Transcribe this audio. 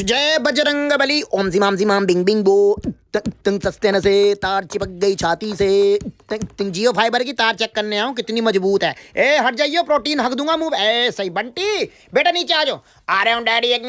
जय बजरंग बली। ओम जिमाम जिमाम बिंग बिंग बो। तुम सस्ते न से तार चिपक गई छाती से। तुम जियो फाइबर की तार चेक करने आऊँ कितनी मज़बूत है। ए, हट जाइयो, प्रोटीन हक दूँगा मुँह ए, सही बंटी, बेटा नीचे आ जाओ। आ रहे हूँ, डैडी, एक